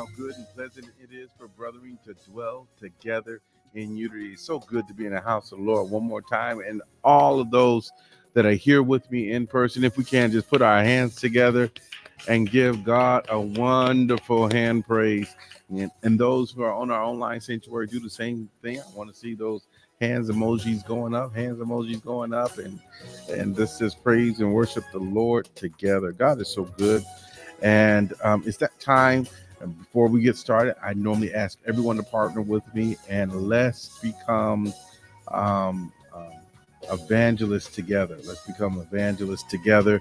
how good and pleasant it is for brethren to dwell together in unity. It's so good to be in the house of the Lord one more time. And all of those that are here with me in person, if we can just put our hands together and give God a wonderful hand praise. And, and those who are on our online sanctuary do the same thing. I want to see those hands emojis going up, hands emojis going up, and and this is praise and worship the Lord together. God is so good, and um, it's that time. And before we get started, I normally ask everyone to partner with me and let's become um, um, evangelists together. Let's become evangelists together,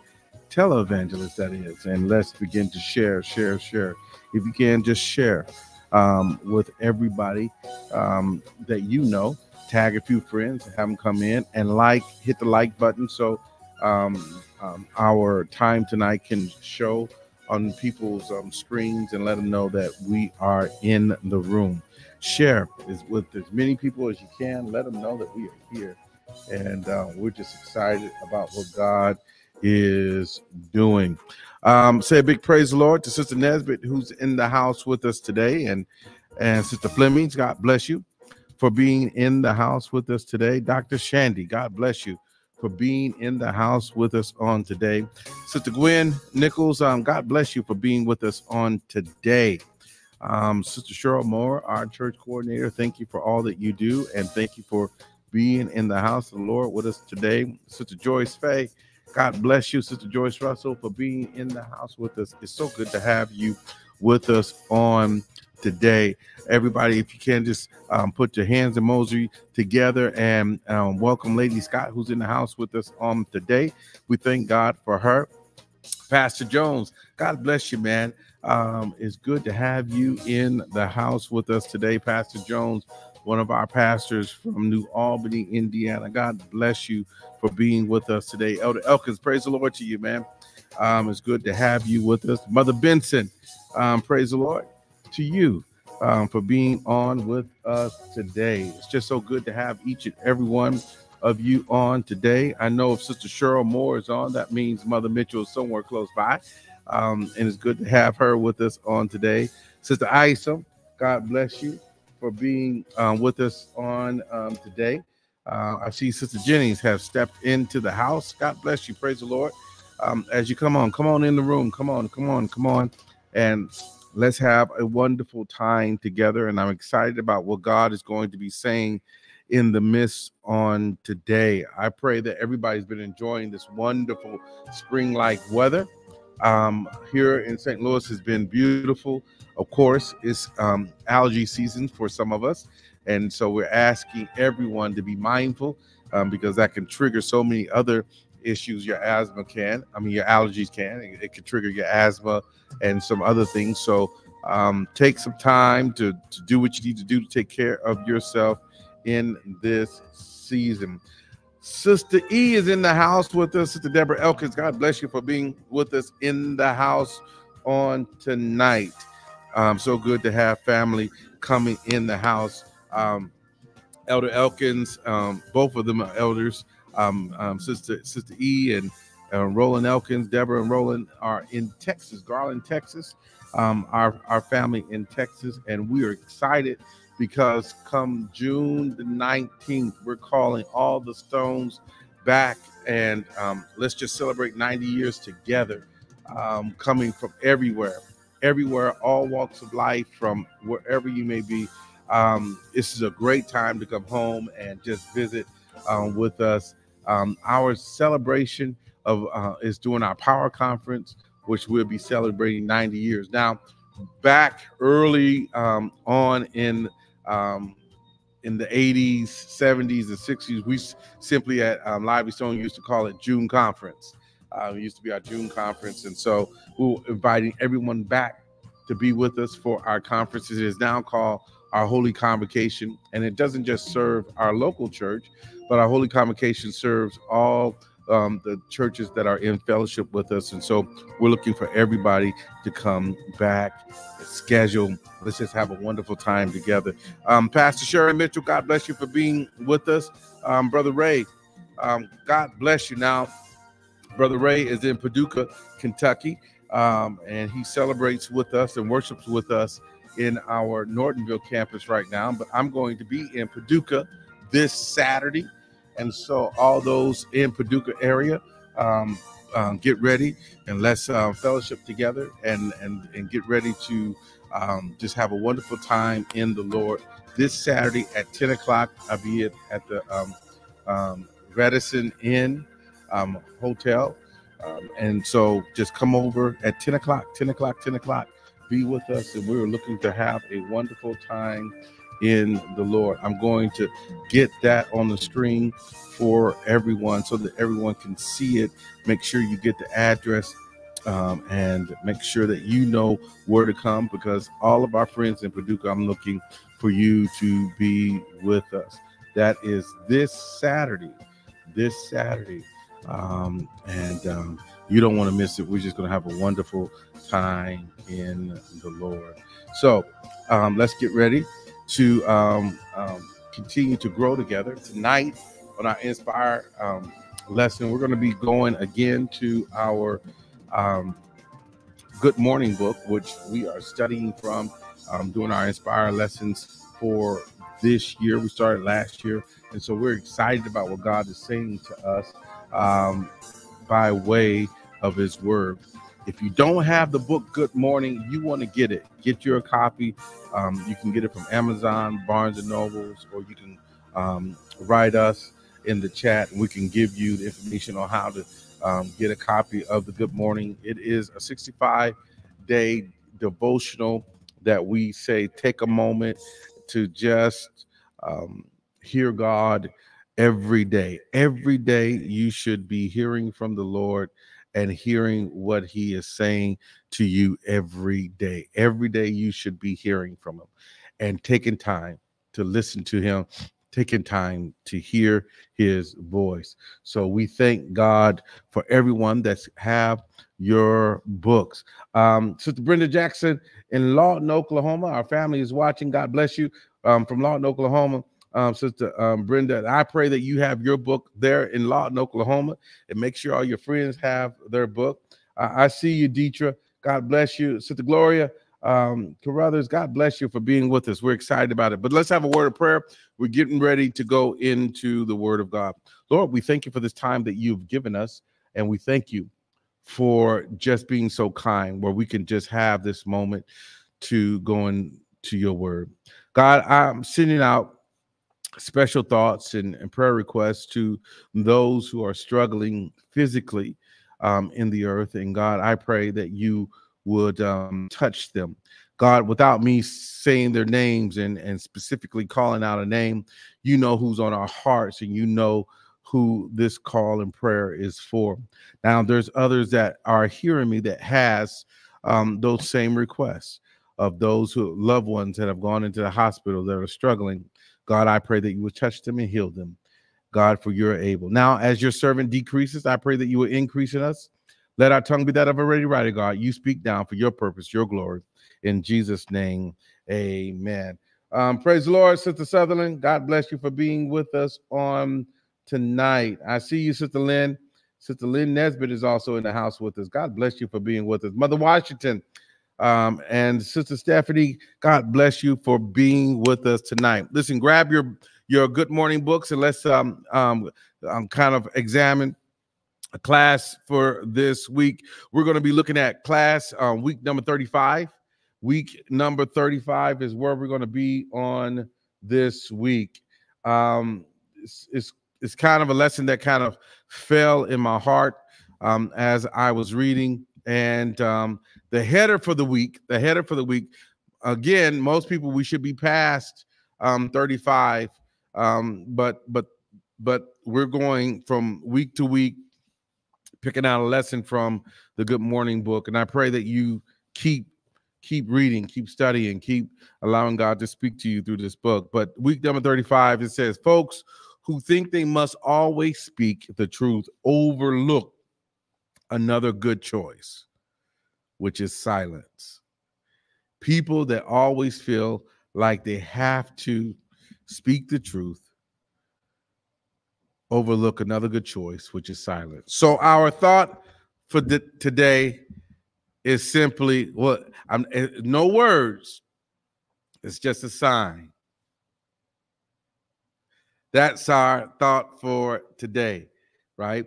televangelists that is, and let's begin to share, share, share. If you can, just share um, with everybody um, that you know tag a few friends, have them come in and like, hit the like button so um, um, our time tonight can show on people's um, screens and let them know that we are in the room. Share is with as many people as you can. Let them know that we are here, and uh, we're just excited about what God is doing. Um, say a big praise the Lord to Sister Nesbitt, who's in the house with us today, and and Sister Flemings. God bless you for being in the house with us today. Dr. Shandy, God bless you for being in the house with us on today. Sister Gwen Nichols, um, God bless you for being with us on today. Um, Sister Cheryl Moore, our church coordinator, thank you for all that you do and thank you for being in the house of the Lord with us today. Sister Joyce Fay, God bless you, Sister Joyce Russell, for being in the house with us. It's so good to have you with us on today. Everybody, if you can just um, put your hands emoji together and um, welcome Lady Scott, who's in the house with us on today. We thank God for her. Pastor Jones, God bless you, man. Um, it's good to have you in the house with us today, Pastor Jones, one of our pastors from New Albany, Indiana. God bless you for being with us today. Elder Elkins, praise the Lord to you, man. Um, it's good to have you with us. Mother Benson, um, praise the Lord to you um, for being on with us today. It's just so good to have each and every one of you on today. I know if Sister Cheryl Moore is on, that means Mother Mitchell is somewhere close by. Um, and it's good to have her with us on today. Sister Isa, God bless you for being um, with us on um, today. Uh, I see Sister Jennings have stepped into the house. God bless you. Praise the Lord. Um, as you come on, come on in the room. Come on, come on, come on. And let's have a wonderful time together. And I'm excited about what God is going to be saying in the midst on today. I pray that everybody's been enjoying this wonderful spring like weather. Um, here in St. Louis has been beautiful. Of course, it's um, allergy season for some of us. And so we're asking everyone to be mindful um, because that can trigger so many other issues your asthma can. I mean, your allergies can. It, it can trigger your asthma and some other things. So um, take some time to, to do what you need to do to take care of yourself in this season. Sister E is in the house with us. Sister Deborah Elkins, God bless you for being with us in the house on tonight. Um, so good to have family coming in the house. Um, Elder Elkins, um, both of them are elders um, um, Sister Sister E and uh, Roland Elkins, Deborah and Roland are in Texas, Garland, Texas. Um, our our family in Texas, and we are excited because come June the 19th, we're calling all the stones back, and um, let's just celebrate 90 years together, um, coming from everywhere, everywhere, all walks of life, from wherever you may be. Um, this is a great time to come home and just visit um, with us um, our celebration of uh, is doing our power conference, which we'll be celebrating 90 years. Now, back early um, on in um, in the 80s, 70s, and 60s, we simply at um, Lively Stone used to call it June Conference. Uh, it used to be our June conference, and so we are inviting everyone back to be with us for our conferences. It is now called our Holy Convocation, and it doesn't just serve our local church, but our Holy Convocation serves all um, the churches that are in fellowship with us. And so we're looking for everybody to come back, schedule. Let's just have a wonderful time together. Um, Pastor Sherry Mitchell, God bless you for being with us. Um, Brother Ray, um, God bless you. Now, Brother Ray is in Paducah, Kentucky. um, and he celebrates with us and worships with us in our Nortonville campus right now. But I'm going to be in Paducah this Saturday, and so all those in Paducah area, um, um, get ready and let's uh, fellowship together and and and get ready to um, just have a wonderful time in the Lord this Saturday at 10 o'clock. I'll be at, at the um, um, Radisson Inn um, Hotel. Um, and so just come over at 10 o'clock, 10 o'clock, 10 o'clock. Be with us. And we're looking to have a wonderful time in the Lord. I'm going to get that on the screen for everyone so that everyone can see it. Make sure you get the address um, and make sure that you know where to come because all of our friends in Paducah, I'm looking for you to be with us. That is this Saturday, this Saturday. Um, and um, you don't want to miss it. We're just going to have a wonderful time in the Lord. So um, let's get ready to um, um, continue to grow together. Tonight on our Inspire um, lesson, we're going to be going again to our um, Good Morning book, which we are studying from, um, doing our Inspire lessons for this year. We started last year. And so we're excited about what God is saying to us um, by way of His Word. If you don't have the book Good Morning, you want to get it. Get your copy. Um, you can get it from Amazon, Barnes and Nobles, or you can um, write us in the chat we can give you the information on how to um, get a copy of the Good Morning. It is a 65 day devotional that we say take a moment to just um, hear God every day. Every day you should be hearing from the Lord and hearing what he is saying to you every day. Every day you should be hearing from him and taking time to listen to him, taking time to hear his voice. So we thank God for everyone that's have your books. Um, Sister Brenda Jackson in Lawton, Oklahoma. Our family is watching. God bless you um, from Lawton, Oklahoma um, Sister um, Brenda. I pray that you have your book there in Lawton, Oklahoma, and make sure all your friends have their book. I see you, Deetra. God bless you, Sister Gloria. Um, Carruthers, God bless you for being with us. We're excited about it. But let's have a word of prayer. We're getting ready to go into the Word of God. Lord, we thank you for this time that you've given us, and we thank you for just being so kind, where we can just have this moment to go into your Word. God, I'm sending out special thoughts and, and, prayer requests to those who are struggling physically um, in the earth. And God, I pray that you would um, touch them. God, without me saying their names and, and specifically calling out a name, you know who's on our hearts and you know who this call and prayer is for. Now, there's others that are hearing me that has um, those same requests of those who loved ones that have gone into the hospital that are struggling God, I pray that you will touch them and heal them. God, for you're able. Now, as your servant decreases, I pray that you will increase in us. Let our tongue be that of a ready writer, God. You speak down for your purpose, your glory. In Jesus' name, amen. Um, praise the Lord, Sister Sutherland. God bless you for being with us on tonight. I see you, Sister Lynn. Sister Lynn Nesbitt is also in the house with us. God bless you for being with us. Mother Washington, um, and Sister Stephanie, God bless you for being with us tonight. Listen, grab your your Good Morning books and let's um, um, um kind of examine a class for this week. We're going to be looking at class um, week number 35. Week number 35 is where we're going to be on this week. Um, it's, it's, it's kind of a lesson that kind of fell in my heart um, as I was reading and um, the header for the week, the header for the week, again, most people we should be past um, 35, um, but but but we're going from week to week, picking out a lesson from the Good Morning book, and I pray that you keep keep reading, keep studying, keep allowing God to speak to you through this book. But week number 35, it says, folks who think they must always speak the truth overlook another good choice, which is silence. People that always feel like they have to speak the truth overlook another good choice, which is silence. So, our thought for today is simply what I'm eh, no words. It's just a sign. That's our thought for today, right?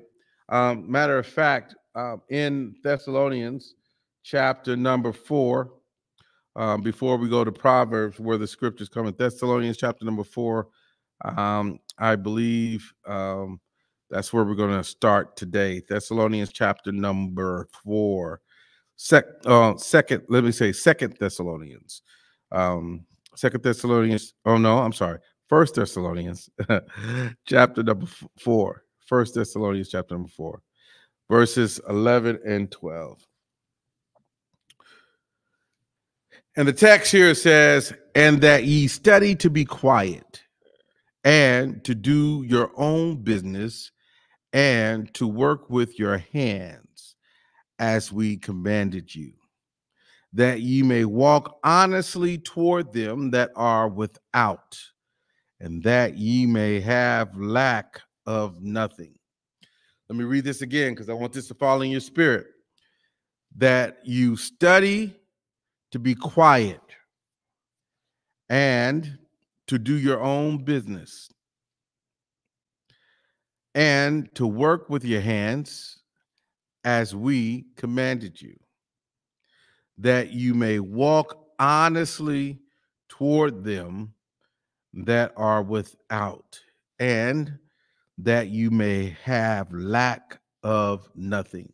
Um, matter of fact, uh, in Thessalonians chapter number four, um, before we go to Proverbs, where the scriptures come in Thessalonians chapter number four, um, I believe um, that's where we're going to start today. Thessalonians chapter number four, sec, uh, second. Let me say Second Thessalonians, um, Second Thessalonians. Oh no, I'm sorry. First Thessalonians, chapter number four. First Thessalonians, chapter number four, verses 11 and 12. And the text here says, And that ye study to be quiet, and to do your own business, and to work with your hands, as we commanded you, that ye may walk honestly toward them that are without and that ye may have lack of nothing. Let me read this again because I want this to fall in your spirit. That you study to be quiet and to do your own business and to work with your hands as we commanded you, that you may walk honestly toward them that are without, and that you may have lack of nothing.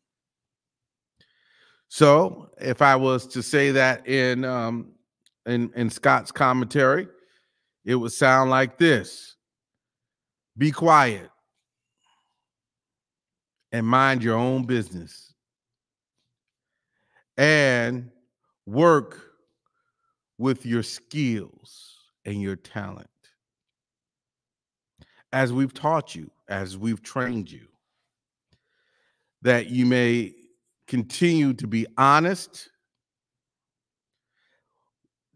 So, if I was to say that in um, in, in Scott's commentary, it would sound like this: Be quiet. And mind your own business, and work with your skills and your talent. As we've taught you, as we've trained you, that you may continue to be honest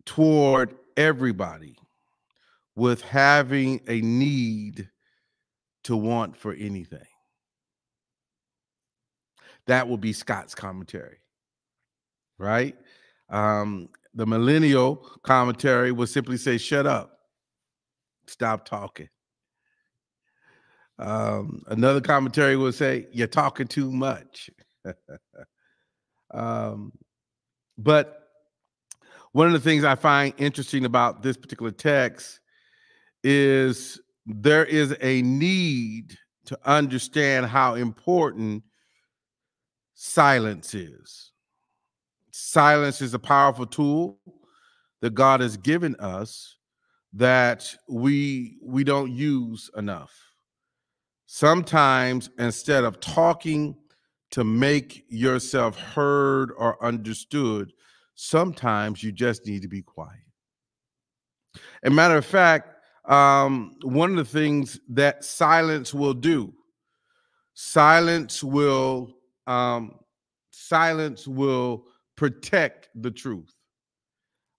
toward everybody with having a need to want for anything. That will be Scott's commentary, right? Um, the millennial commentary would simply say, shut up, stop talking. Um, another commentary would say, you're talking too much. um, but one of the things I find interesting about this particular text is there is a need to understand how important silence is. Silence is a powerful tool that God has given us that we we don't use enough. Sometimes instead of talking to make yourself heard or understood, sometimes you just need to be quiet. A matter of fact, um, one of the things that silence will do, silence will um, silence will protect the truth.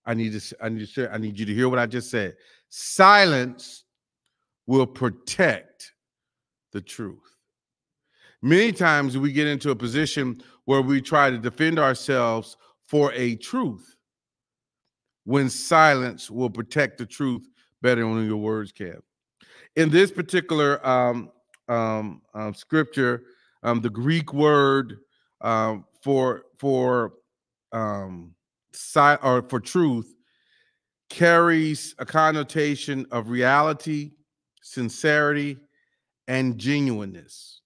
I need to I need to share, I need you to hear what I just said. Silence will protect the truth. Many times we get into a position where we try to defend ourselves for a truth when silence will protect the truth better than your words can. In this particular um, um, um, scripture, um, the Greek word um, for for um, si- or for truth carries a connotation of reality, sincerity, and genuineness.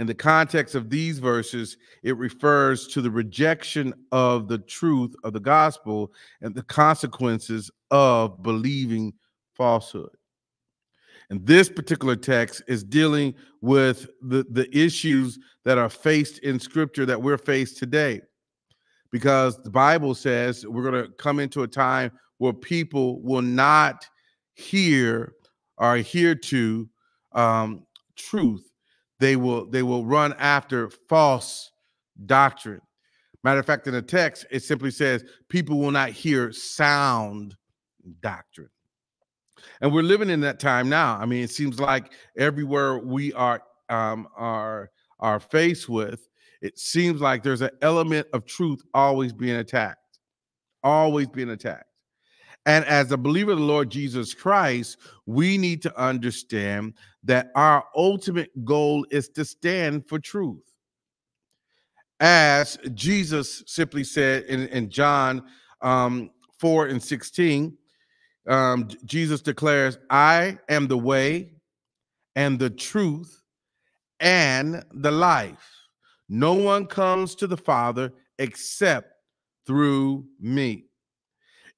In the context of these verses, it refers to the rejection of the truth of the gospel and the consequences of believing falsehood. And this particular text is dealing with the, the issues that are faced in scripture that we're faced today because the Bible says we're going to come into a time where people will not hear or hear to um, truth. They will they will run after false doctrine. Matter of fact, in the text, it simply says people will not hear sound doctrine. And we're living in that time now. I mean, it seems like everywhere we are um, are are faced with, it seems like there's an element of truth always being attacked, always being attacked. And as a believer of the Lord Jesus Christ, we need to understand that our ultimate goal is to stand for truth. As Jesus simply said in, in John um, 4 and 16, um, Jesus declares, I am the way and the truth and the life. No one comes to the Father except through me.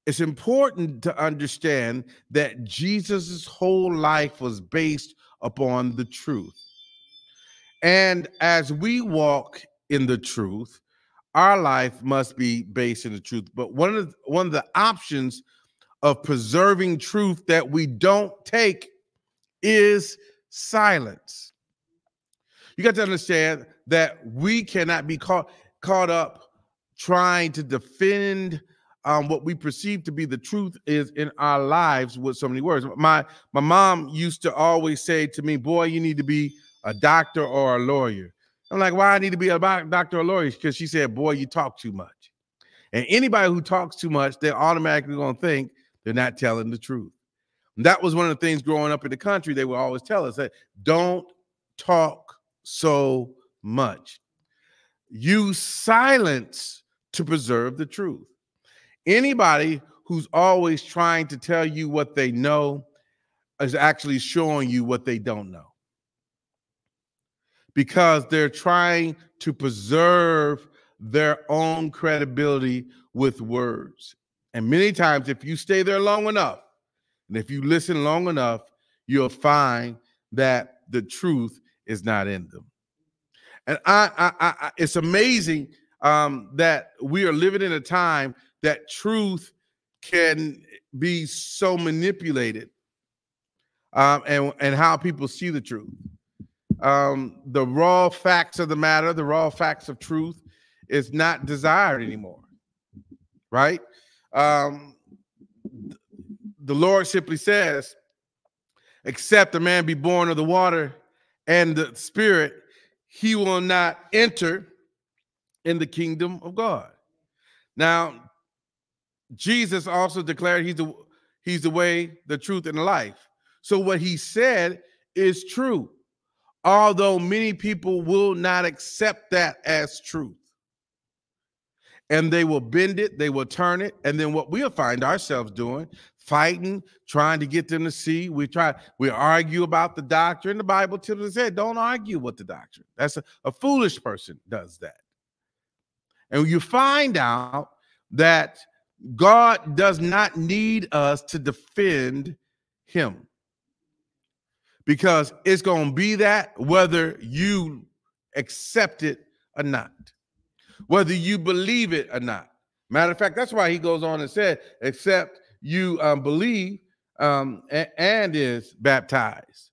It's important to understand that Jesus' whole life was based upon the truth. And as we walk in the truth, our life must be based in the truth. But one of the, one of the options of preserving truth that we don't take is silence. You got to understand that we cannot be caught caught up trying to defend um, what we perceive to be the truth is in our lives with so many words. My my mom used to always say to me, "Boy, you need to be a doctor or a lawyer." I'm like, "Why I need to be a doctor or lawyer?" Because she said, "Boy, you talk too much." And anybody who talks too much, they're automatically going to think they're not telling the truth. And that was one of the things growing up in the country. They would always tell us that don't talk so much. Use silence to preserve the truth. Anybody who's always trying to tell you what they know is actually showing you what they don't know. Because they're trying to preserve their own credibility with words. And many times, if you stay there long enough, and if you listen long enough, you'll find that the truth is not in them. And I, I, I it's amazing um, that we are living in a time that truth can be so manipulated um, and, and how people see the truth. Um, the raw facts of the matter, the raw facts of truth is not desired anymore, right? Um, the Lord simply says, except a man be born of the water and the spirit, he will not enter in the kingdom of God. Now, Jesus also declared he's the he's the way, the truth, and the life. So what he said is true, although many people will not accept that as truth. And they will bend it, they will turn it, and then what we'll find ourselves doing, fighting, trying to get them to see. We try, we argue about the doctrine. The Bible tells us said, don't argue with the doctrine. That's a, a foolish person does that. And you find out that God does not need us to defend him because it's going to be that whether you accept it or not, whether you believe it or not. Matter of fact, that's why he goes on and said, except you um, believe um, and, is baptized.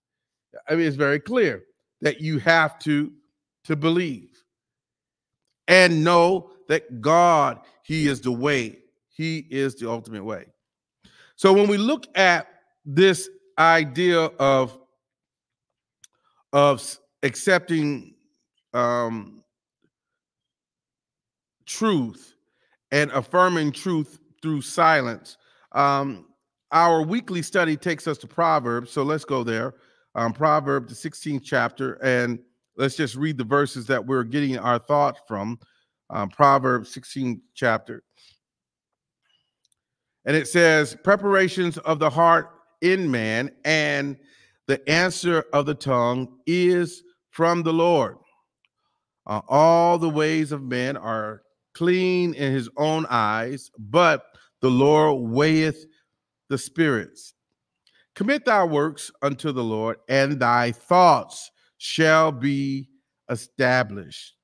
I mean, it's very clear that you have to to believe and know that God, He is the way, he is the ultimate way. So when we look at this idea of of accepting um, truth and affirming truth through silence, um, our weekly study takes us to Proverbs. So let's go there. Um, Proverbs, the 16th chapter, and let's just read the verses that we're getting our thoughts from. Um, Proverbs 16th chapter. And it says, preparations of the heart in man, and the answer of the tongue is from the Lord. Uh, all the ways of men are clean in his own eyes, but the Lord weigheth the spirits. Commit thy works unto the Lord, and thy thoughts shall be established.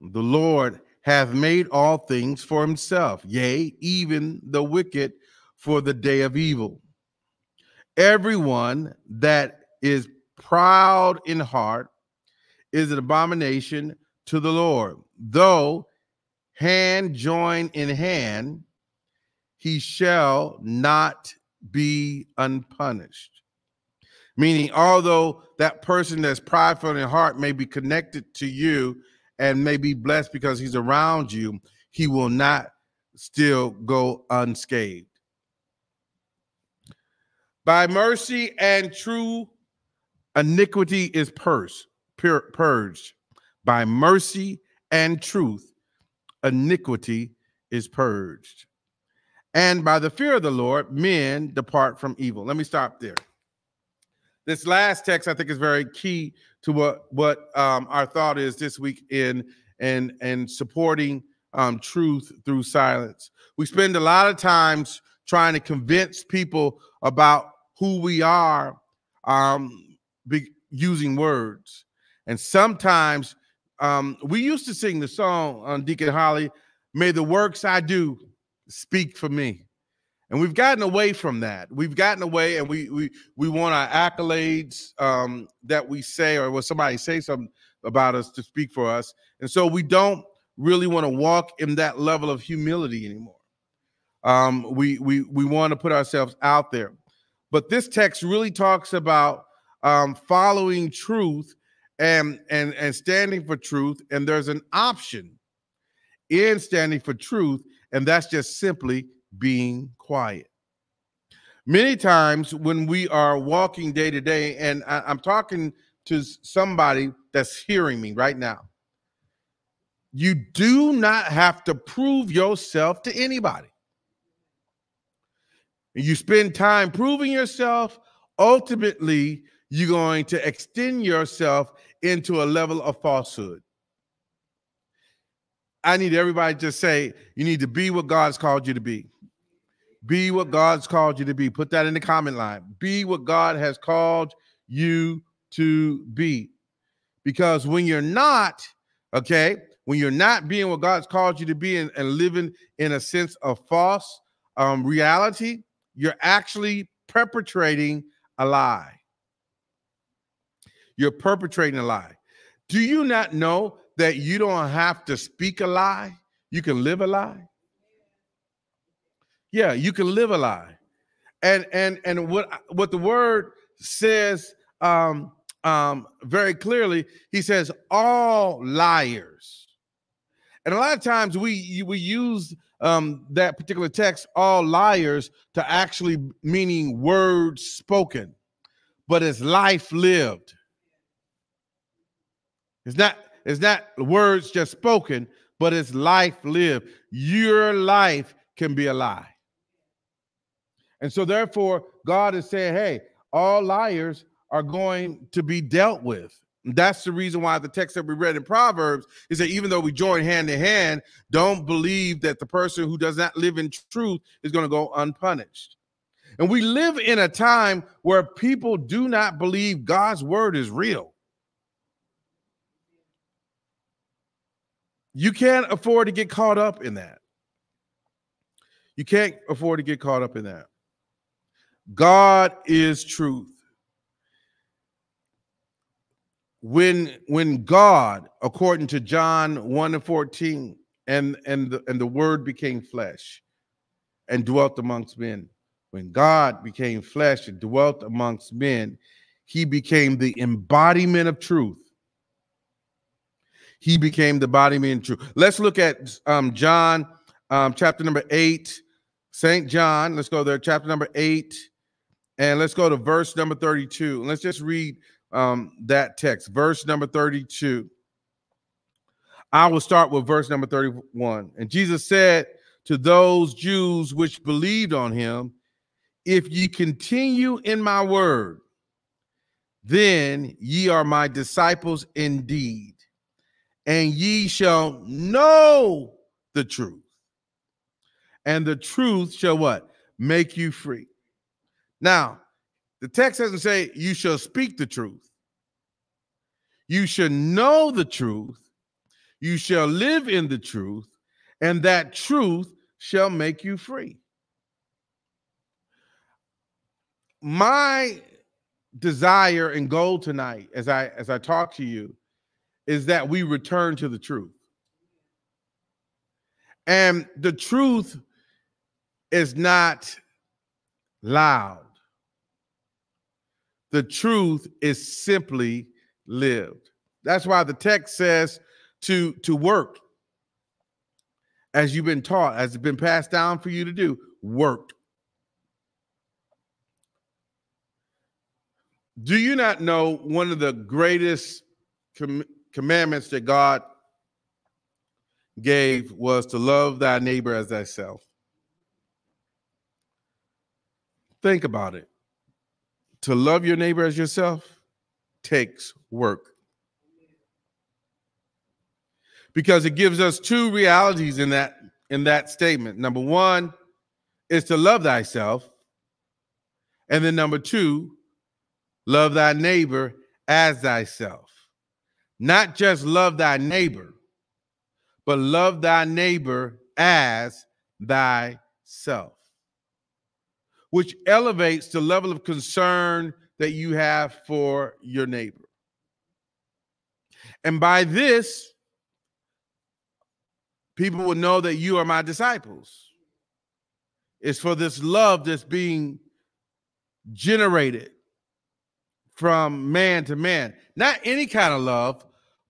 The Lord hath made all things for himself, yea, even the wicked for the day of evil. Everyone that is proud in heart is an abomination to the Lord. Though hand join in hand, he shall not be unpunished. Meaning, although that person that's prideful in heart may be connected to you and may be blessed because he's around you, he will not still go unscathed. By mercy and true iniquity is purged, purged. By mercy and truth, iniquity is purged. And by the fear of the Lord, men depart from evil. Let me stop there. This last text, I think, is very key to what what um, our thought is this week in and and supporting um, truth through silence. We spend a lot of times trying to convince people about who we are um, be, using words, and sometimes um, we used to sing the song on Deacon Holly, "May the works I do speak for me." And we've gotten away from that. We've gotten away and we we we want our accolades um, that we say or when somebody say something about us to speak for us. And so we don't really want to walk in that level of humility anymore. Um, we we we want to put ourselves out there. But this text really talks about um, following truth and and and standing for truth. And there's an option in standing for truth and that's just simply being quiet. Many times when we are walking day to day, and I, am talking to somebody that's hearing me right now, you do not have to prove yourself to anybody. You spend time proving yourself, ultimately, you're going to extend yourself into a level of falsehood. I need everybody to say, you need to be what God's called you to be. Be what God's called you to be. Put that in the comment line. Be what God has called you to be. Because when you're not, okay, when you're not being what God's called you to be and, and living in a sense of false um, reality, you're actually perpetrating a lie. You're perpetrating a lie. Do you not know that you don't have to speak a lie? You can live a lie. Yeah, you can live a lie. And and and what what the word says um um very clearly, he says all liars. And a lot of times we we use um that particular text all liars to actually meaning words spoken, but it's life lived. It's not it's not words just spoken, but it's life lived. Your life can be a lie. And so, therefore, God is saying, hey, all liars are going to be dealt with. That's the reason why the text that we read in Proverbs is that even though we join hand in hand, don't believe that the person who does not live in truth is going to go unpunished. And we live in a time where people do not believe God's word is real. You can't afford to get caught up in that. You can't afford to get caught up in that. God is truth. When when God, according to John 1 and 14, and and the, and the word became flesh and dwelt amongst men. When God became flesh and dwelt amongst men, he became the embodiment of truth. He became the embodiment of truth. Let's look at um, John um, chapter number eight, St. John. Let's go there, chapter number eight and let's go to verse number 32. Let's just read um, that text, verse number 32. I will start with verse number 31. And Jesus said to those Jews which believed on him, If ye continue in my word, then ye are my disciples indeed, and ye shall know the truth. And the truth shall what? Make you free. Now, the text doesn't say you shall speak the truth. You shall know the truth. You shall live in the truth, and that truth shall make you free. My desire and goal tonight as I as I talk to you is that we return to the truth. And the truth is not loud. The truth is simply lived. That's why the text says to, to work as you've been taught, as it's been passed down for you to do, work. Do you not know one of the greatest com- commandments that God gave was to love thy neighbor as thyself? Think about it. To love your neighbor as yourself takes work. Because it gives us two realities in that in that statement. Number 1 is to love thyself. And then number 2, love thy neighbor as thyself. Not just love thy neighbor, but love thy neighbor as thyself which elevates the level of concern that you have for your neighbor. And by this, people will know that you are my disciples. It's for this love that's being generated from man to man. Not any kind of love,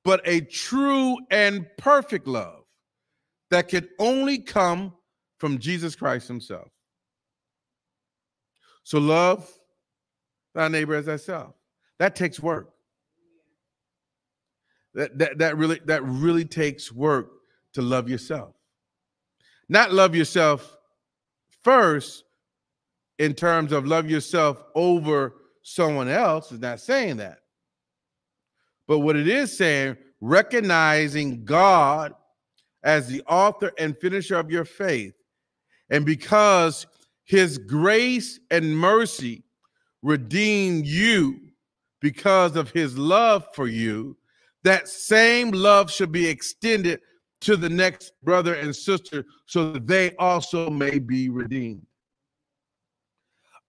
but a true and perfect love that can only come from Jesus Christ himself. So love thy neighbor as thyself. That takes work. That, that, that really that really takes work to love yourself. Not love yourself first in terms of love yourself over someone else is not saying that. But what it is saying, recognizing God as the author and finisher of your faith. And because his grace and mercy redeemed you because of his love for you. That same love should be extended to the next brother and sister so that they also may be redeemed.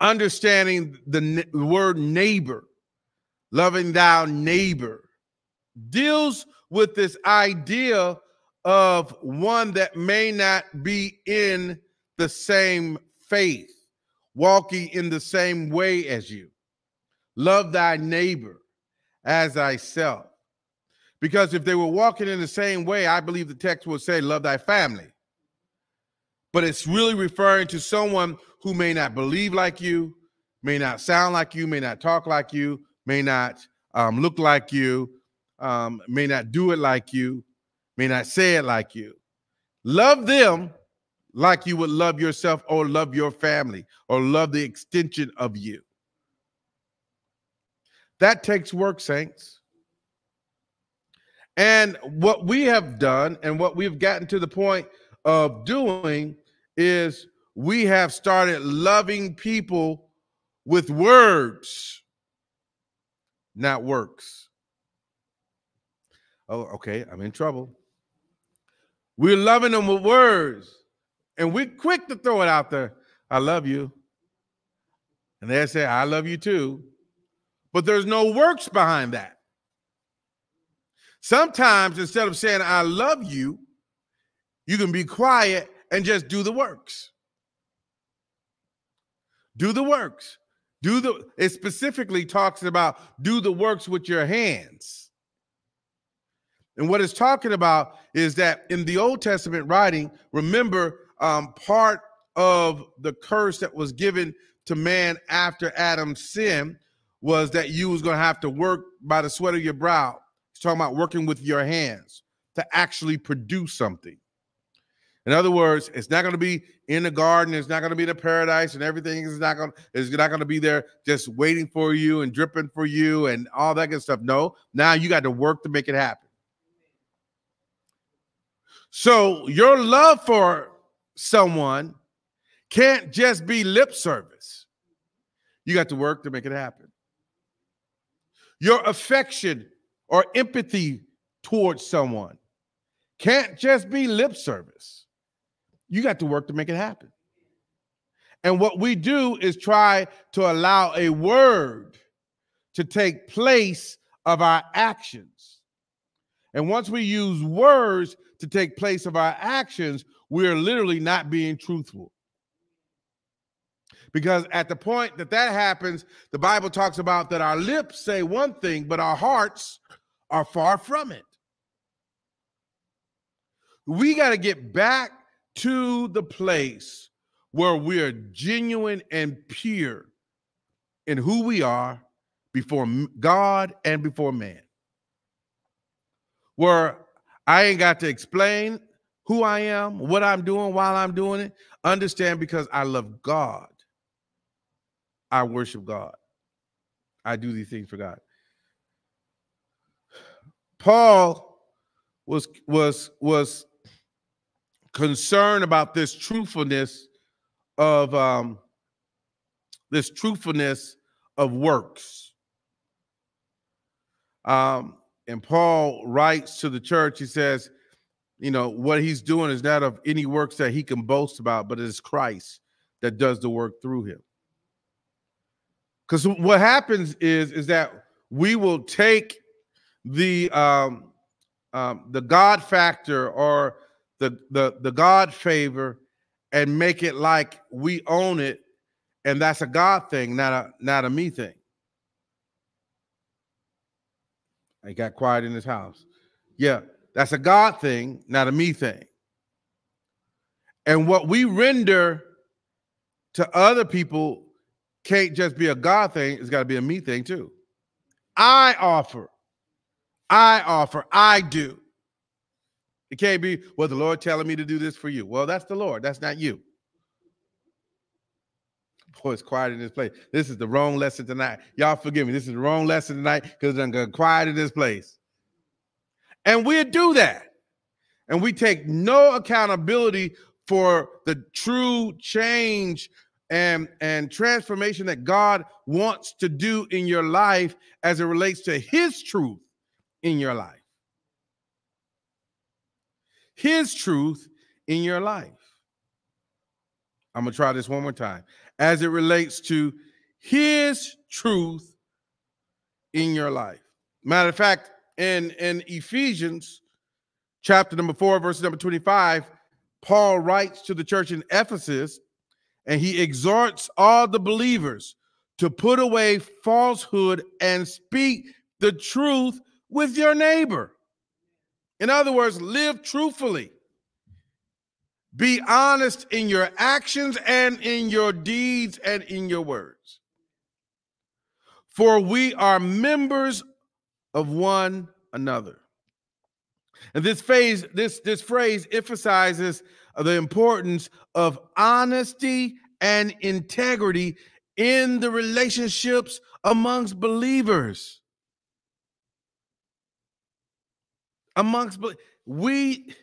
Understanding the, word neighbor, loving thou neighbor, deals with this idea of one that may not be in the same faith, walking in the same way as you. Love thy neighbor as thyself. Because if they were walking in the same way, I believe the text would say, Love thy family. But it's really referring to someone who may not believe like you, may not sound like you, may not talk like you, may not um, look like you, um, may not do it like you, may not say it like you. Love them like you would love yourself or love your family or love the extension of you. That takes work, saints. And what we have done and what we've gotten to the point of doing is we have started loving people with words, not works. Oh, okay, I'm in trouble. We're loving them with words and we're quick to throw it out there. I love you. And they say, I love you too. But there's no works behind that. Sometimes instead of saying, I love you, you can be quiet and just do the works. Do the works. Do the, it specifically talks about do the works with your hands. And what it's talking about is that in the Old Testament writing, remember um, part of the curse that was given to man after Adam's sin was that you was going to have to work by the sweat of your brow. He's talking about working with your hands to actually produce something. In other words, it's not going to be in the garden. It's not going to be the paradise, and everything is not going. Is not going to be there just waiting for you and dripping for you and all that good stuff. No, now you got to work to make it happen. So your love for someone can't just be lip service. You got to work to make it happen. Your affection or empathy towards someone can't just be lip service. You got to work to make it happen. And what we do is try to allow a word to take place of our actions. And once we use words to take place of our actions, we're literally not being truthful. Because at the point that that happens, the Bible talks about that our lips say one thing, but our hearts are far from it. We got to get back to the place where we are genuine and pure in who we are before God and before man. Where I ain't got to explain who I am, what I'm doing while I'm doing it. Understand because I love God. I worship God. I do these things for God. Paul was was was concerned about this truthfulness of um this truthfulness of works. Um, and Paul writes to the church, he says, you know, what he's doing is not of any works that he can boast about, but it is Christ that does the work through him. Because what happens is, is that we will take the um, um, the God factor or the, the the God favor and make it like we own it, and that's a God thing, not a not a me thing. I got quiet in his house. Yeah, that's a God thing, not a me thing. And what we render to other people can't just be a God thing, it's got to be a me thing too. I offer, I offer, I do. It can't be, well, the Lord telling me to do this for you. Well, that's the Lord, that's not you. Boy, it's quiet in this place. This is the wrong lesson tonight. Y'all forgive me. This is the wrong lesson tonight because I'm quiet in this place. And we do that. And we take no accountability for the true change and, and transformation that God wants to do in your life as it relates to his truth in your life. His truth in your life. I'm going to try this one more time. As it relates to his truth in your life. Matter of fact, in, in Ephesians chapter number 4, verse number 25, Paul writes to the church in Ephesus and he exhorts all the believers to put away falsehood and speak the truth with your neighbor. In other words, live truthfully. Be honest in your actions and in your deeds and in your words. For we are members of one another. And this phase, this, this phrase emphasizes the importance of honesty and integrity in the relationships amongst believers. Amongst we,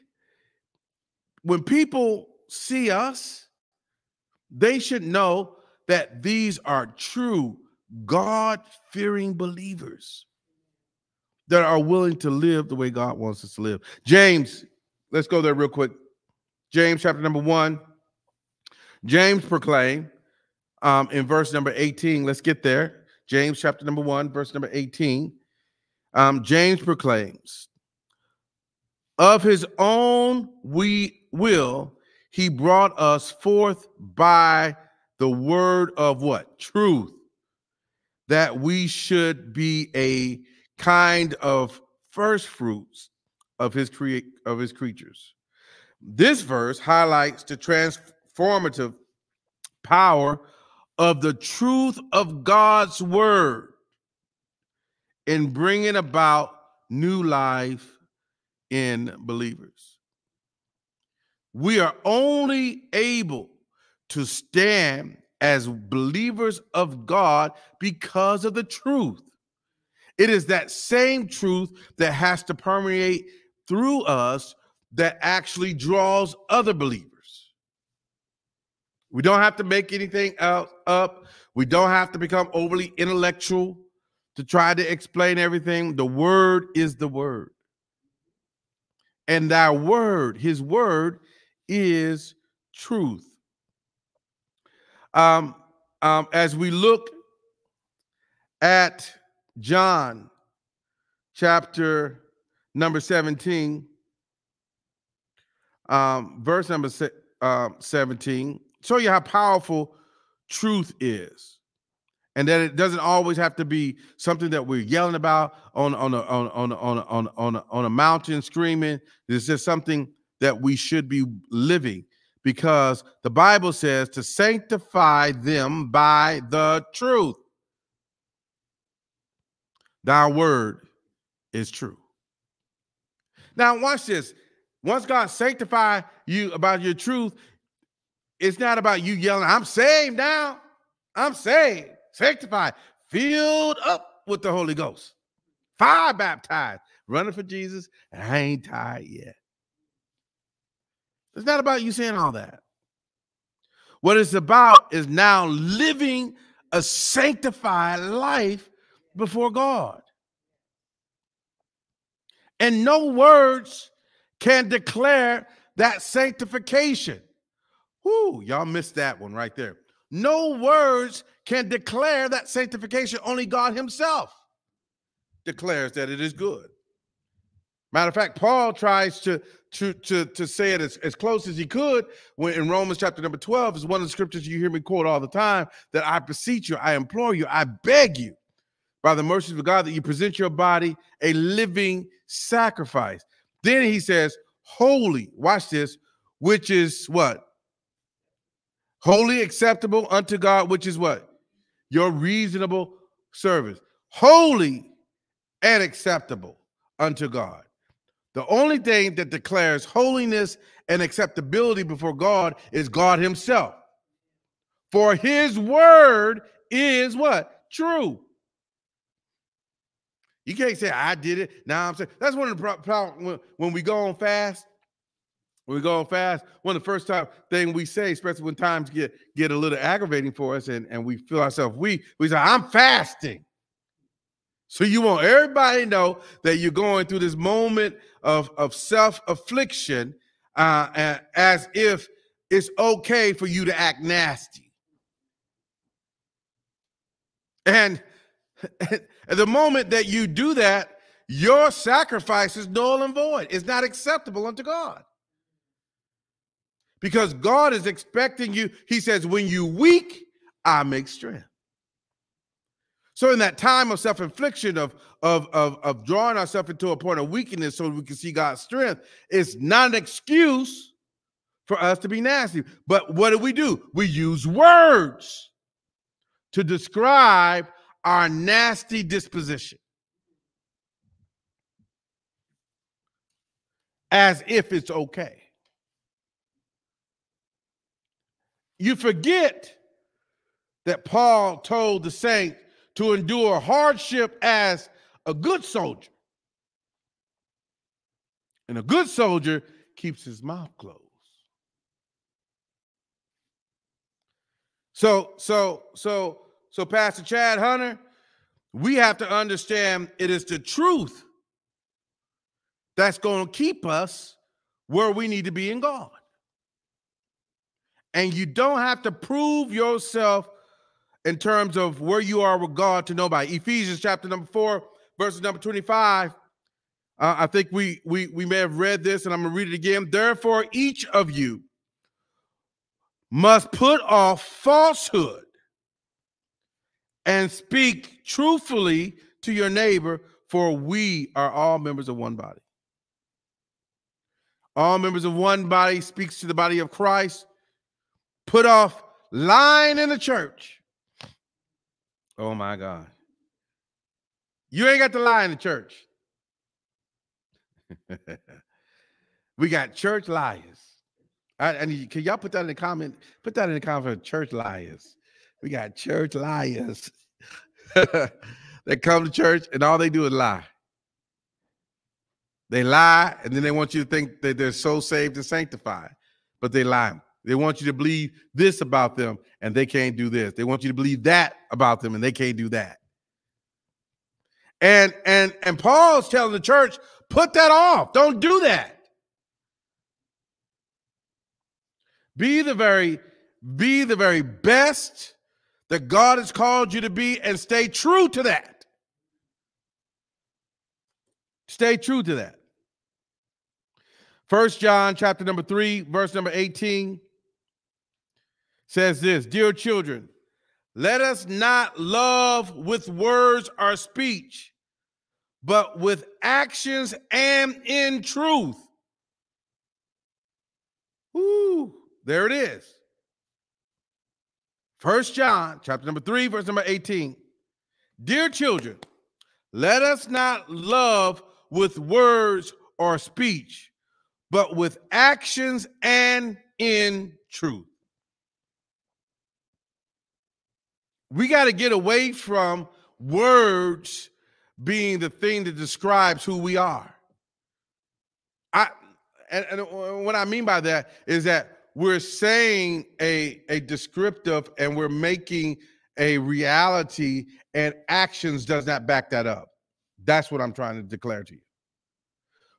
when people see us, they should know that these are true God fearing believers that are willing to live the way God wants us to live. James, let's go there real quick. James chapter number one. James proclaimed um, in verse number 18. Let's get there. James chapter number one, verse number 18. Um, James proclaims, Of his own we will, he brought us forth by the word of what? Truth. That we should be a kind of first fruits of his create of his creatures. This verse highlights the transformative power of the truth of God's word in bringing about new life in believers. We are only able to stand as believers of God because of the truth. It is that same truth that has to permeate through us that actually draws other believers. We don't have to make anything up. We don't have to become overly intellectual to try to explain everything. The word is the word. And that word, his word, is truth. Um, um, as we look at John chapter number 17, um, verse number se- uh, 17, show you how powerful truth is. And that it doesn't always have to be something that we're yelling about on on a, on on on on on a, on a mountain screaming. It's just something that we should be living because the Bible says to sanctify them by the truth. Thy word is true. Now, watch this. Once God sanctify you about your truth, it's not about you yelling, I'm saved now. I'm saved, sanctified, filled up with the Holy Ghost, fire baptized, running for Jesus, and I ain't tired yet. It's not about you saying all that. What it's about is now living a sanctified life before God. And no words can declare that sanctification. Whoo, y'all missed that one right there. No words can declare that sanctification. Only God Himself declares that it is good. Matter of fact, Paul tries to to to, to say it as, as close as he could when in Romans chapter number 12 is one of the scriptures you hear me quote all the time that I beseech you, I implore you, I beg you by the mercies of God that you present your body a living sacrifice. Then he says, holy, watch this, which is what? Holy, acceptable unto God, which is what? Your reasonable service. Holy and acceptable unto God. The only thing that declares holiness and acceptability before God is God Himself. For His word is what? True. You can't say I did it. Now I'm saying that's one of the problems when, when we go on fast. When we go on fast, one of the first time thing we say, especially when times get get a little aggravating for us and, and we feel ourselves we we say, I'm fasting. So you want everybody know that you're going through this moment of, of self-affliction uh, as if it's okay for you to act nasty. And at the moment that you do that, your sacrifice is null and void. It's not acceptable unto God. Because God is expecting you, He says, when you weak, I make strength. So in that time of self-infliction, of, of, of, of drawing ourselves into a point of weakness so we can see God's strength, it's not an excuse for us to be nasty. But what do we do? We use words to describe our nasty disposition. As if it's okay. You forget that Paul told the saint to endure hardship as a good soldier. And a good soldier keeps his mouth closed. So, so, so so, Pastor Chad Hunter, we have to understand it is the truth that's going to keep us where we need to be in God. And you don't have to prove yourself in terms of where you are with God to nobody. Ephesians chapter number four, verses number 25. Uh, I think we we we may have read this, and I'm gonna read it again. Therefore, each of you must put off falsehood and speak truthfully to your neighbor, for we are all members of one body. All members of one body speaks to the body of Christ. Put off lying in the church. Oh my God. You ain't got to lie in the church. we got church liars. I, need, can y'all put that in the comment? Put that in the comment. Church liars. We got church liars. that come to church and all they do is lie. They lie, and then they want you to think that they're so saved and sanctified, but they lie. They want you to believe this about them, and they can't do this. They want you to believe that about them, and they can't do that. And and and Paul's telling the church, put that off. Don't do that. Be the very, be the very best that God has called you to be and stay true to that. Stay true to that. First John chapter number 3 verse number 18 says this, dear children, Let us not love with words or speech, but with actions and in truth. Ooh, there it is. First John, chapter number 3, verse number 18. Dear children, let us not love with words or speech, but with actions and in truth. We got to get away from words being the thing that describes who we are. I and, and what I mean by that is that we're saying a, a descriptive and we're making a reality and actions does not back that up. That's what I'm trying to declare to you.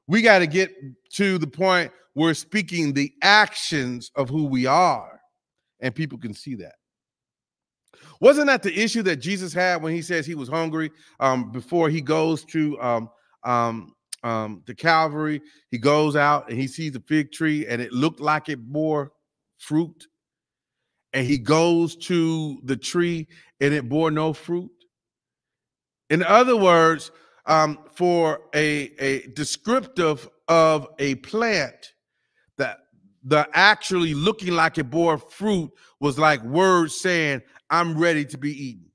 We got to get to the point where speaking the actions of who we are, and people can see that. Wasn't that the issue that Jesus had when he says he was hungry um, before he goes to um, um, um, to Calvary? He goes out and he sees a fig tree and it looked like it bore fruit. And he goes to the tree and it bore no fruit. In other words, um, for a, a descriptive of a plant that the actually looking like it bore fruit was like words saying, I'm ready to be eaten.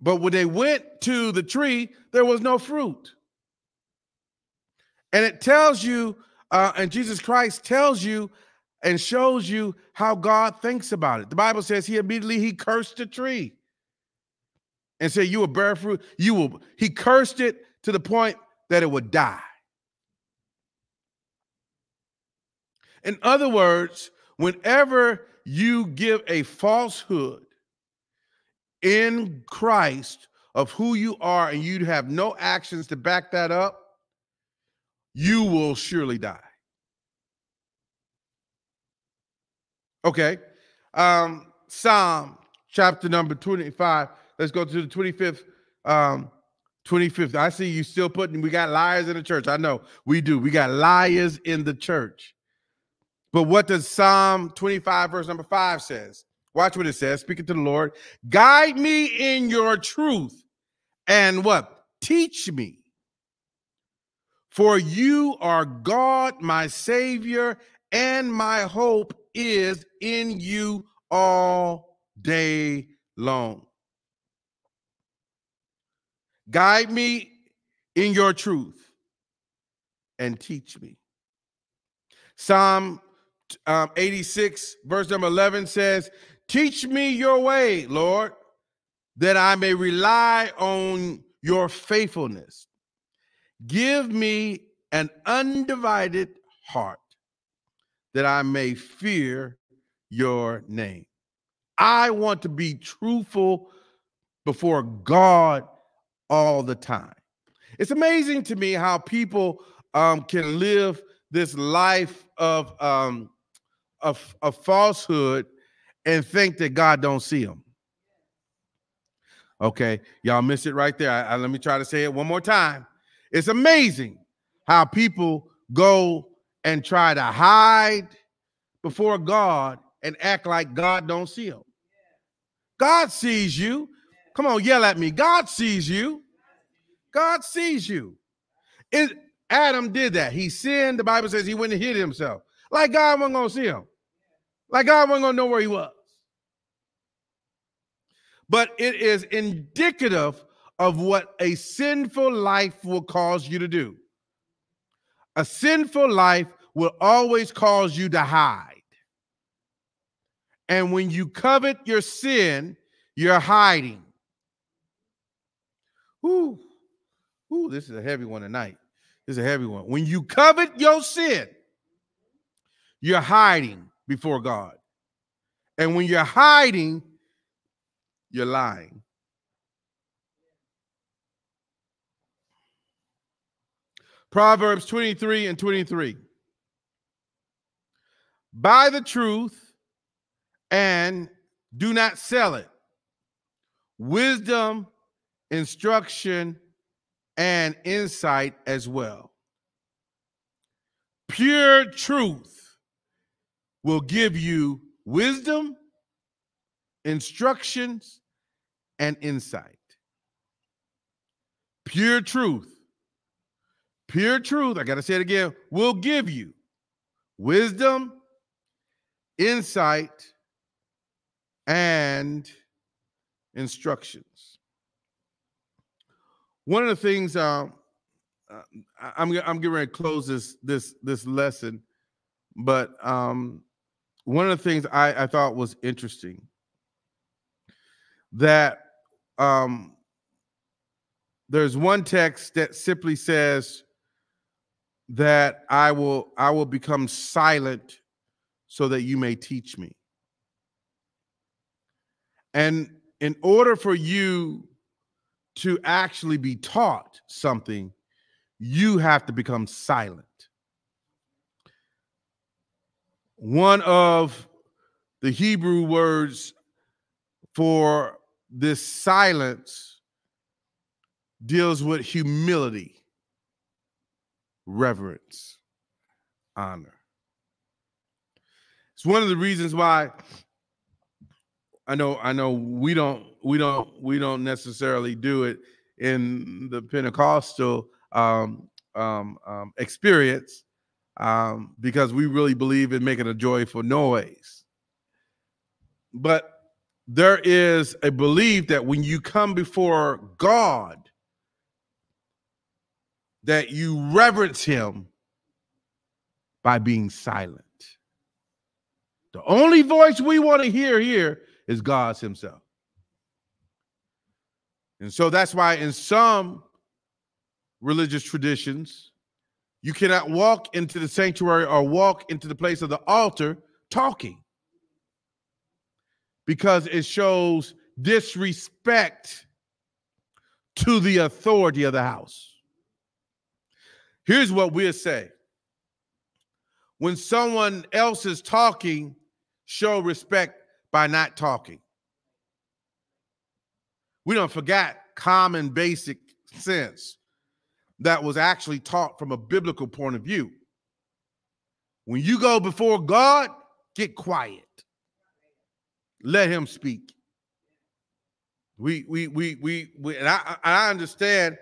But when they went to the tree, there was no fruit. And it tells you, uh, and Jesus Christ tells you and shows you how God thinks about it. The Bible says he immediately he cursed the tree and said, You will bear fruit. You will, he cursed it to the point that it would die. In other words, whenever you give a falsehood in Christ of who you are and you have no actions to back that up, you will surely die. Okay. Um, Psalm chapter number 25. Let's go to the 25th. Um, 25th. I see you still putting, we got liars in the church. I know we do. We got liars in the church. But what does Psalm 25, verse number 5 says? Watch what it says. Speaking to the Lord, guide me in your truth and what? Teach me. For you are God, my Savior, and my hope is in you all day long. Guide me in your truth and teach me. Psalm um, 86, verse number 11 says, Teach me your way, Lord, that I may rely on your faithfulness. Give me an undivided heart that I may fear your name. I want to be truthful before God all the time. It's amazing to me how people um, can live this life of, um, of, of falsehood and think that God don't see them. Okay, y'all missed it right there. I, I, let me try to say it one more time. It's amazing how people go and try to hide before God and act like God don't see them. God sees you. Come on, yell at me. God sees you. God sees you. It, Adam did that. He sinned. The Bible says he went and hid himself. Like God wasn't going to see him. Like God wasn't going to know where he was but it is indicative of what a sinful life will cause you to do. A sinful life will always cause you to hide. And when you covet your sin, you're hiding. Ooh, ooh, this is a heavy one tonight. This is a heavy one. When you covet your sin, you're hiding before God. And when you're hiding, you're lying. Proverbs 23 and 23. Buy the truth and do not sell it. Wisdom, instruction, and insight as well. Pure truth will give you wisdom instructions, and insight. Pure truth, pure truth, I got to say it again, will give you wisdom, insight, and instructions. One of the things um, uh, I'm I'm getting ready to close this this this lesson, but um, one of the things I, I thought was interesting that um, there's one text that simply says that I will I will become silent so that you may teach me. And in order for you to actually be taught something, you have to become silent. One of the Hebrew words for this silence deals with humility, reverence, honor. It's one of the reasons why I know I know we don't we don't we don't necessarily do it in the Pentecostal um, um, um, experience um, because we really believe in making a joyful noise. But there is a belief that when you come before God, that you reverence Him by being silent. The only voice we want to hear here is God's Himself. And so that's why in some religious traditions, you cannot walk into the sanctuary or walk into the place of the altar talking because it shows disrespect to the authority of the house. Here's what we'll say when someone else is talking, show respect by not talking. We don't forget common basic sense that was actually taught from a biblical point of view. When you go before God, get quiet. Let him speak. We we we we, we and I, I understand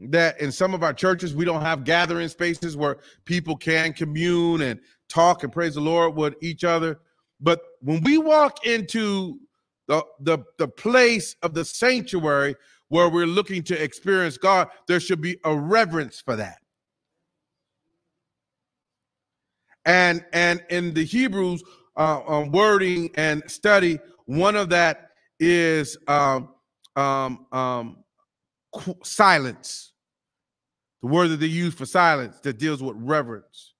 that in some of our churches we don't have gathering spaces where people can commune and talk and praise the Lord with each other. But when we walk into the, the, the place of the sanctuary where we're looking to experience God, there should be a reverence for that. And and in the Hebrews uh, um, wording and study, one of that is um, um, um, silence. The word that they use for silence that deals with reverence,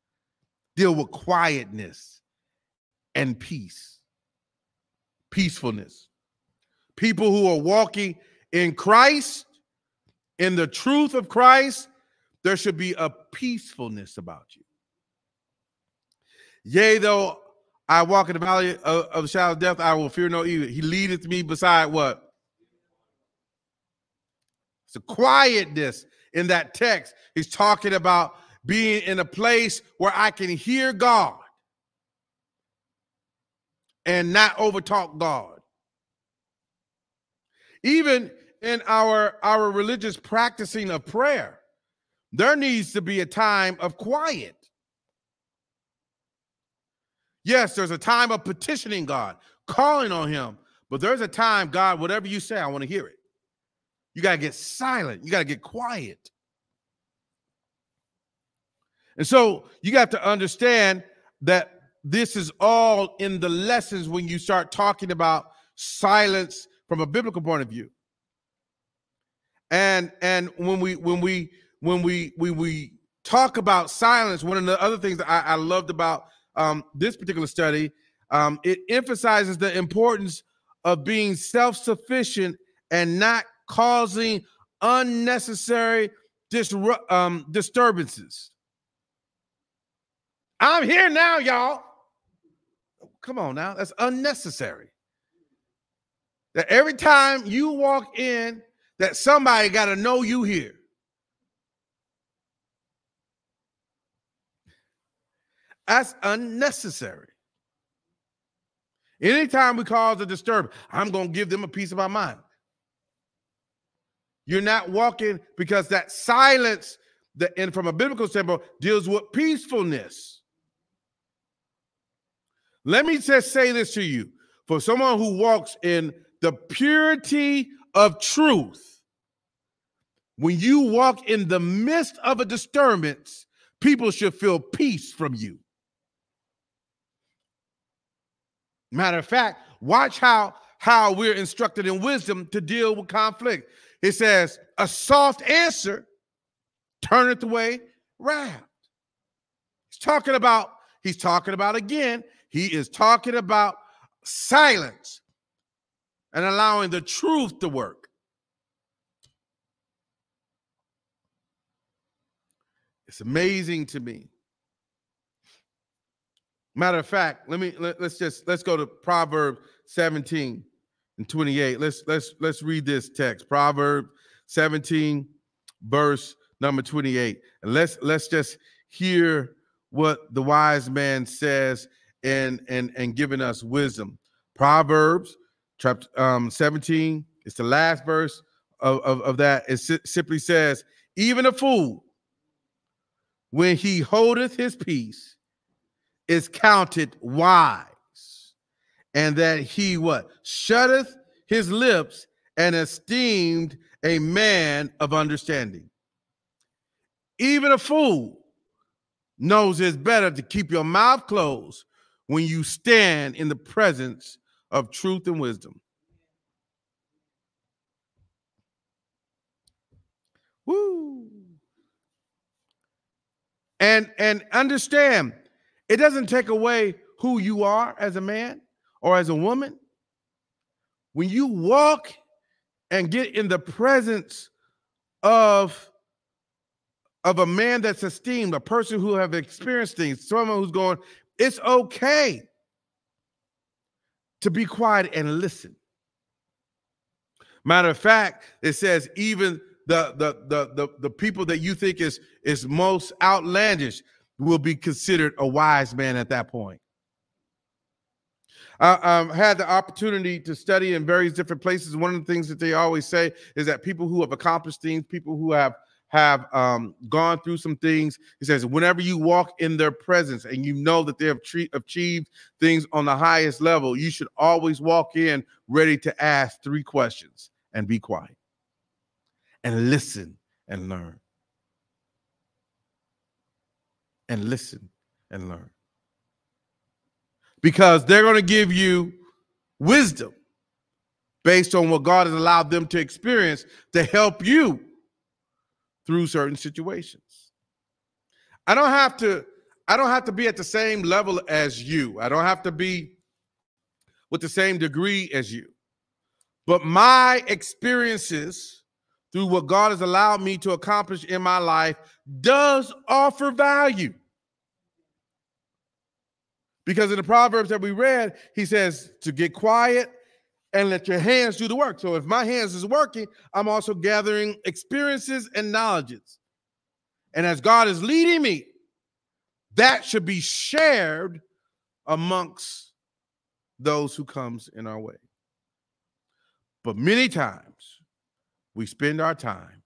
deal with quietness and peace, peacefulness. People who are walking in Christ, in the truth of Christ, there should be a peacefulness about you. Yea, though I walk in the valley of, of the shadow of death, I will fear no evil. He leadeth me beside what? It's a quietness in that text. He's talking about being in a place where I can hear God and not overtalk God. Even in our, our religious practicing of prayer, there needs to be a time of quiet. Yes, there's a time of petitioning God, calling on Him, but there's a time, God, whatever you say, I want to hear it. You got to get silent, you got to get quiet. And so you got to understand that this is all in the lessons when you start talking about silence from a biblical point of view. And and when we when we when we when we talk about silence, one of the other things that I, I loved about um, this particular study, um, it emphasizes the importance of being self-sufficient and not causing unnecessary disru- um, disturbances. I'm here now, y'all. Come on now, that's unnecessary. That every time you walk in, that somebody got to know you here. That's unnecessary. Anytime we cause a disturbance, I'm going to give them a piece of my mind. You're not walking because that silence, that, and from a biblical standpoint, deals with peacefulness. Let me just say this to you for someone who walks in the purity of truth, when you walk in the midst of a disturbance, people should feel peace from you. Matter of fact, watch how how we're instructed in wisdom to deal with conflict. It says, "A soft answer turneth away wrath." He's talking about. He's talking about again. He is talking about silence and allowing the truth to work. It's amazing to me Matter of fact, let me let, us just let's go to Proverbs 17 and 28. Let's let's let's read this text. Proverbs 17, verse number 28. And let's let's just hear what the wise man says and and and giving us wisdom. Proverbs chapter um 17, it's the last verse of, of, of that. It simply says, even a fool, when he holdeth his peace, is counted wise, and that he what shutteth his lips and esteemed a man of understanding. Even a fool knows it's better to keep your mouth closed when you stand in the presence of truth and wisdom. Woo. And and understand it doesn't take away who you are as a man or as a woman. When you walk and get in the presence of of a man that's esteemed, a person who have experienced things, someone who's going, it's okay to be quiet and listen. Matter of fact, it says even the the the the, the people that you think is is most outlandish, will be considered a wise man at that point. I um, had the opportunity to study in various different places. One of the things that they always say is that people who have accomplished things, people who have have um, gone through some things, he says, whenever you walk in their presence and you know that they have tre- achieved things on the highest level, you should always walk in ready to ask three questions and be quiet and listen and learn and listen and learn. Because they're going to give you wisdom based on what God has allowed them to experience to help you through certain situations. I don't have to I don't have to be at the same level as you. I don't have to be with the same degree as you. But my experiences through what God has allowed me to accomplish in my life does offer value. Because in the Proverbs that we read, he says to get quiet and let your hands do the work. So if my hands is working, I'm also gathering experiences and knowledges. And as God is leading me, that should be shared amongst those who comes in our way. But many times we spend our time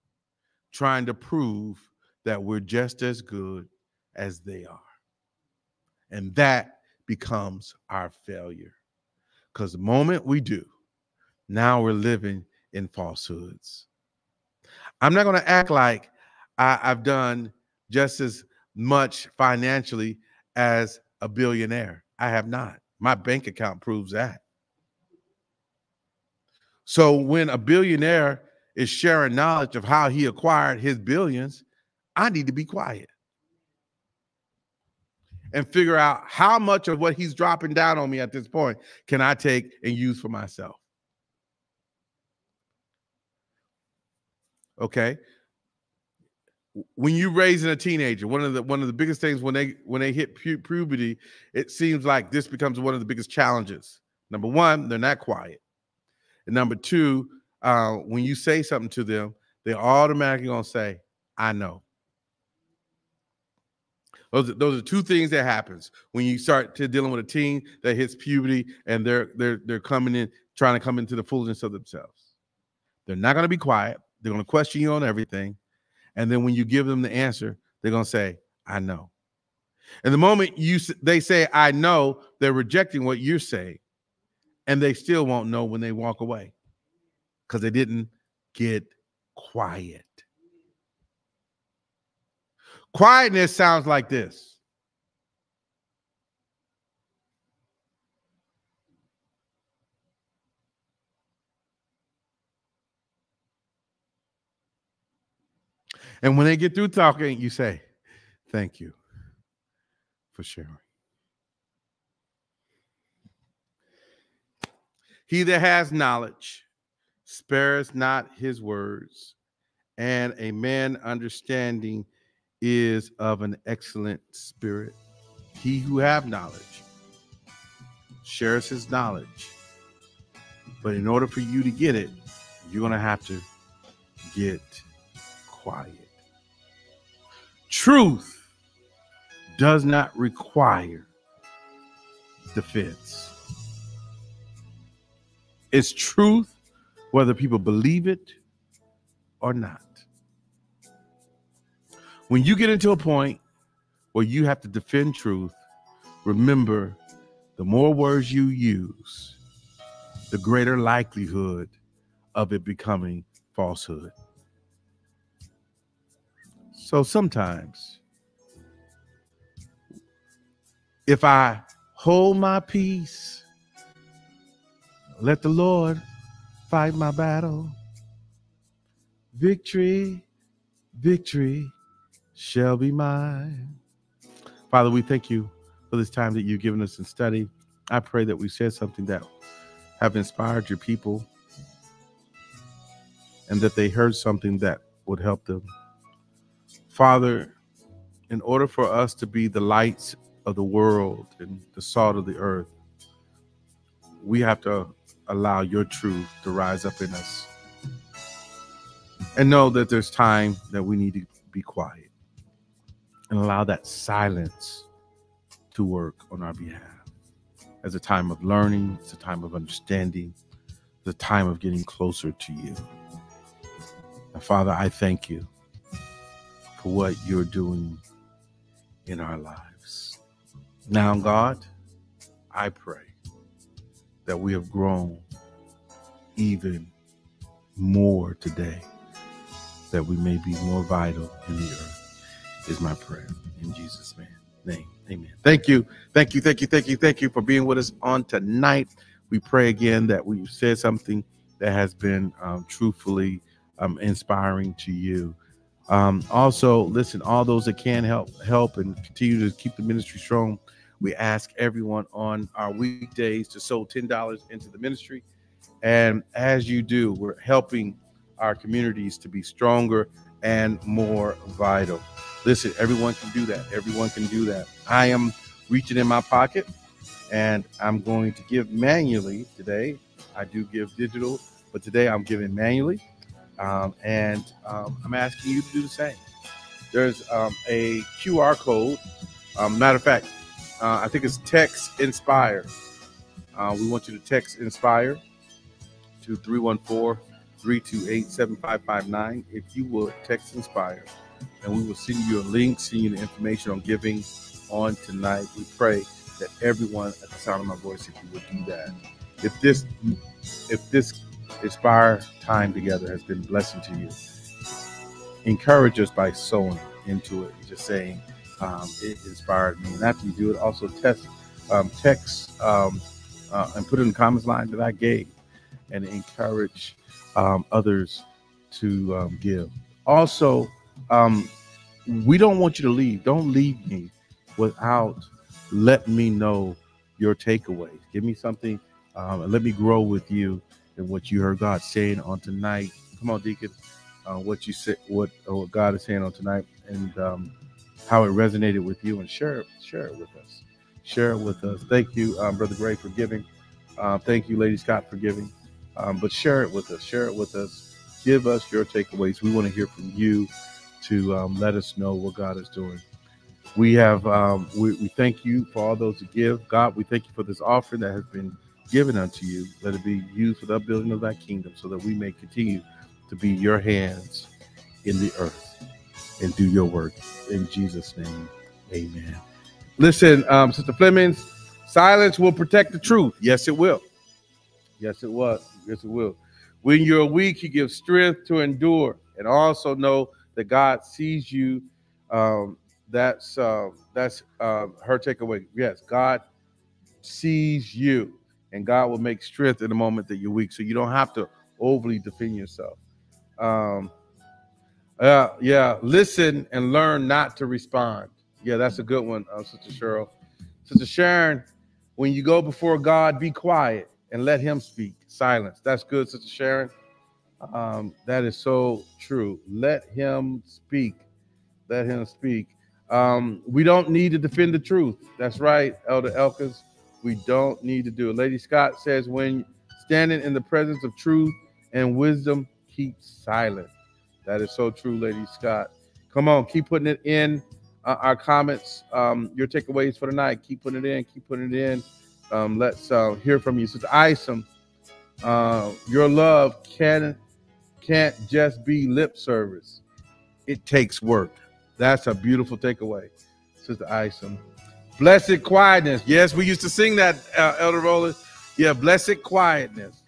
trying to prove that we're just as good as they are. And that becomes our failure. Because the moment we do, now we're living in falsehoods. I'm not going to act like I, I've done just as much financially as a billionaire. I have not. My bank account proves that. So when a billionaire is sharing knowledge of how he acquired his billions, I need to be quiet and figure out how much of what he's dropping down on me at this point can I take and use for myself. Okay. When you raising a teenager, one of the one of the biggest things when they when they hit pu- puberty, it seems like this becomes one of the biggest challenges. Number one, they're not quiet, and number two, uh, when you say something to them, they're automatically gonna say, "I know." Those are, those are two things that happens when you start to dealing with a teen that hits puberty and they're they're they're coming in trying to come into the fullness of themselves. They're not going to be quiet. They're going to question you on everything, and then when you give them the answer, they're going to say, "I know." And the moment you they say, "I know," they're rejecting what you're saying, and they still won't know when they walk away because they didn't get quiet. Quietness sounds like this. And when they get through talking, you say, Thank you for sharing. He that has knowledge spares not his words, and a man understanding is of an excellent spirit. He who have knowledge shares his knowledge. But in order for you to get it, you're going to have to get quiet. Truth does not require defense. It's truth whether people believe it or not. When you get into a point where you have to defend truth, remember the more words you use, the greater likelihood of it becoming falsehood. So sometimes, if I hold my peace, let the Lord fight my battle, victory, victory shall be mine. Father, we thank you for this time that you've given us in study. I pray that we said something that have inspired your people and that they heard something that would help them. Father, in order for us to be the lights of the world and the salt of the earth, we have to allow your truth to rise up in us and know that there's time that we need to be quiet and allow that silence to work on our behalf. As a time of learning, it's a time of understanding, a time of getting closer to you. Father, I thank you for what you're doing in our lives. Now, God, I pray that we have grown even more today, that we may be more vital in the earth is my prayer in Jesus' name. Amen. Thank you. Thank you. Thank you. Thank you. Thank you for being with us on tonight. We pray again that we've said something that has been um, truthfully um, inspiring to you. Um, also, listen, all those that can help, help and continue to keep the ministry strong. We ask everyone on our weekdays to sow $10 into the ministry. And as you do, we're helping our communities to be stronger and more vital. Listen, everyone can do that. Everyone can do that. I am reaching in my pocket and I'm going to give manually today. I do give digital, but today I'm giving manually. Um, and um, I'm asking you to do the same. There's um, a QR code. Um, matter of fact, uh, I think it's text inspire. Uh, we want you to text inspire to 314 328 7559. If you will text inspire and we will send you a link, send you the information on giving on tonight. We pray that everyone at the sound of my voice, if you would do that. If this if this inspire time together has been a blessing to you, encourage us by sowing into it, just saying um, it inspired me. And after you do it, also test um, text um, uh, and put in the comments line that I gave, and encourage um, others to um, give. Also, um, we don't want you to leave. Don't leave me without letting me know your takeaways. Give me something and let me grow with you and what you heard God saying on tonight. Come on, Deacon. Uh, what you said, what, uh, what God is saying on tonight, and um, how it resonated with you, and share it, share it with us. Share it with us. Thank you, um, Brother Gray, for giving. Uh, thank you, Lady Scott, for giving. Um, but share it with us. Share it with us. Give us your takeaways. We want to hear from you to um, let us know what God is doing. We have um, we, we thank you for all those who give. God, we thank you for this offering that has been given unto you. Let it be used for the upbuilding of thy kingdom so that we may continue to be your hands in the earth and do your work. In Jesus' name, amen. Listen, um, Sister Flemings, silence will protect the truth. Yes, it will. Yes, it was. Yes, it will. When you're weak, he gives strength to endure. And also know that God sees you. Um, that's uh, that's uh, her takeaway. Yes, God sees you, and God will make strength in the moment that you're weak. So you don't have to overly defend yourself. Um, uh, yeah, listen and learn not to respond. Yeah, that's a good one, uh, Sister Cheryl. Sister Sharon, when you go before God, be quiet and let Him speak. Silence. That's good, Sister Sharon. Um, that is so true. Let Him speak. Let Him speak. Um, we don't need to defend the truth. That's right, Elder Elkins. We don't need to do it. Lady Scott says, when standing in the presence of truth and wisdom, keep silent. That is so true, Lady Scott. Come on, keep putting it in uh, our comments. Um, your takeaways for tonight. Keep putting it in. Keep putting it in. Um, let's uh, hear from you, Sister Isom. Uh, your love can can't just be lip service. It takes work. That's a beautiful takeaway, Sister Isom. Blessed quietness. Yes, we used to sing that, uh, Elder Rollins. Yeah, blessed quietness.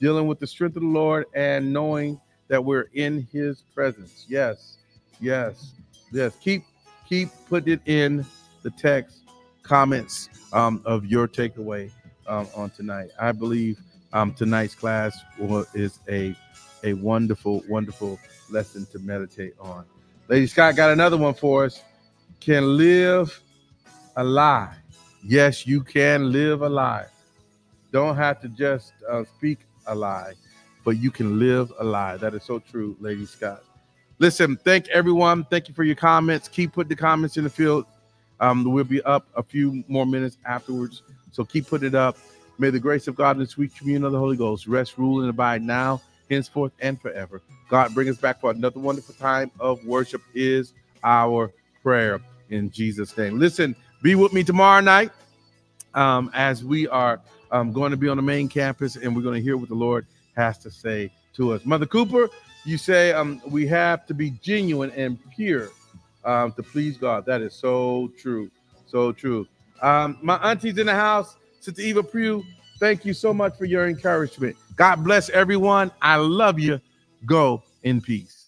Dealing with the strength of the Lord and knowing that we're in His presence. Yes, yes, yes. Keep keep putting it in the text comments um, of your takeaway um, on tonight. I believe um, tonight's class is a a wonderful, wonderful lesson to meditate on. Lady Scott got another one for us. Can live a lie. Yes, you can live a lie. Don't have to just uh, speak a lie, but you can live a lie. That is so true, Lady Scott. Listen, thank everyone. Thank you for your comments. Keep putting the comments in the field. Um, we'll be up a few more minutes afterwards. So keep putting it up. May the grace of God and the sweet communion of the Holy Ghost rest, rule, and abide now, henceforth, and forever. God, bring us back for another wonderful time of worship is our prayer in Jesus' name. Listen, be with me tomorrow night um, as we are um, going to be on the main campus and we're going to hear what the Lord has to say to us. Mother Cooper, you say um, we have to be genuine and pure um, to please God. That is so true. So true. Um, my auntie's in the house, Sister Eva Pugh. Thank you so much for your encouragement. God bless everyone. I love you. Go in peace.